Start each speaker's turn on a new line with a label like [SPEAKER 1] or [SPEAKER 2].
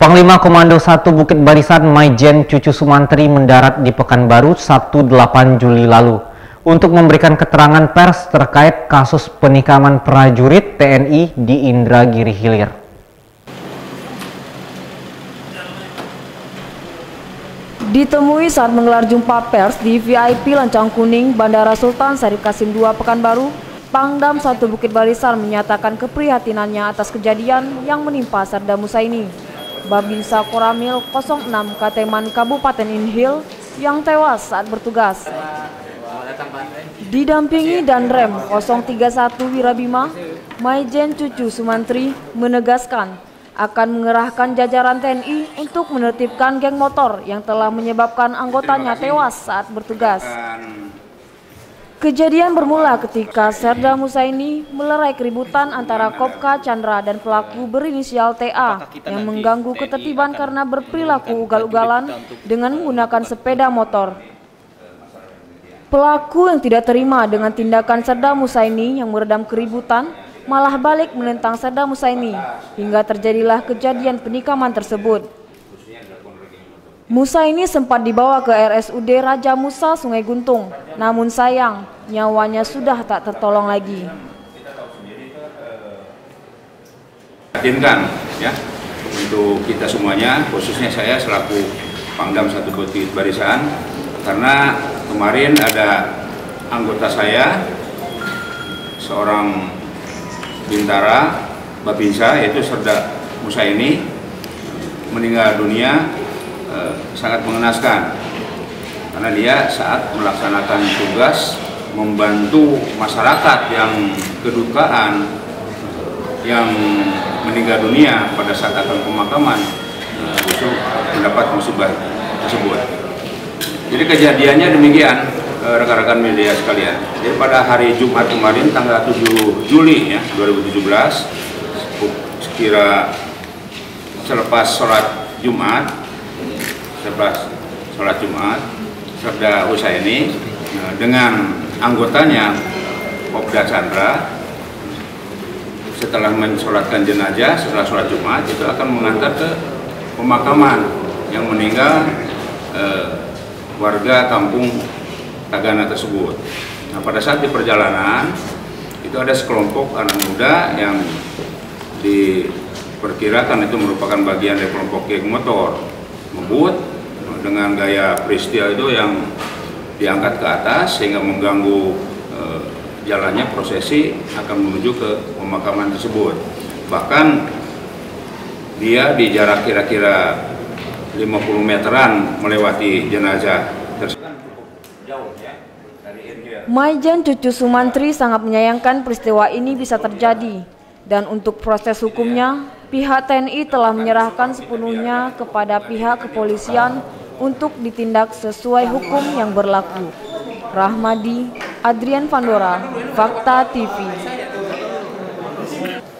[SPEAKER 1] Panglima Komando 1 Bukit Barisan Maijen Cucu Sumantri mendarat di Pekanbaru Sabtu 8 Juli lalu untuk memberikan keterangan pers terkait kasus penikaman prajurit TNI di Indragiri Hilir.
[SPEAKER 2] Ditemui saat menggelar jumpa pers di VIP Lancang Kuning Bandara Sultan Syarif Kasim II Pekanbaru, Pangdam 1 Bukit Barisan menyatakan keprihatinannya atas kejadian yang menimpa Serda Musa ini. Babinsa Koramil 06 Kateman Kabupaten Inhil yang tewas saat bertugas. Didampingi dan Rem 031 Wirabima, Maijen Cucu Sumantri menegaskan akan mengerahkan jajaran TNI untuk menertibkan geng motor yang telah menyebabkan anggotanya tewas saat bertugas. Kejadian bermula ketika Serda Musaini melerai keributan antara Kopka Chandra dan pelaku berinisial TA yang mengganggu ketertiban karena berperilaku ugal-ugalan dengan menggunakan sepeda motor. Pelaku yang tidak terima dengan tindakan Serda Musaini yang meredam keributan malah balik menentang Serda Musaini hingga terjadilah kejadian penikaman tersebut. Musa ini sempat dibawa ke RSUD Raja Musa Sungai Guntung, namun sayang nyawanya sudah tak tertolong lagi.
[SPEAKER 3] Yakinkan ya untuk kita semuanya, khususnya saya selaku Pangdam satu Bukit Barisan, karena kemarin ada anggota saya, seorang bintara Babinsa yaitu Serda Musa ini meninggal dunia Eh, sangat mengenaskan karena dia saat melaksanakan tugas membantu masyarakat yang kedukaan yang meninggal dunia pada saat akan pemakaman eh, justru mendapat musibah tersebut. Jadi kejadiannya demikian eh, rekan-rekan media sekalian. Jadi pada hari Jumat kemarin tanggal 7 Juli ya 2017 sekira selepas sholat Jumat setelah sholat Jumat Serda Husaini nah, dengan anggotanya Popda Chandra setelah mensolatkan jenazah setelah sholat Jumat itu akan mengantar ke pemakaman yang meninggal eh, warga kampung Tagana tersebut. Nah pada saat di perjalanan itu ada sekelompok anak muda yang diperkirakan itu merupakan bagian dari kelompok geng motor ngebut dengan gaya peristiwa itu yang diangkat ke atas sehingga mengganggu e, jalannya prosesi akan menuju ke pemakaman tersebut. Bahkan dia di jarak kira-kira 50 meteran melewati jenazah tersebut.
[SPEAKER 2] Maijen Cucu Sumantri sangat menyayangkan peristiwa ini bisa terjadi dan untuk proses hukumnya pihak TNI telah menyerahkan sepenuhnya kepada pihak kepolisian untuk ditindak sesuai hukum yang berlaku. Rahmadi, Adrian Pandora, Fakta TV.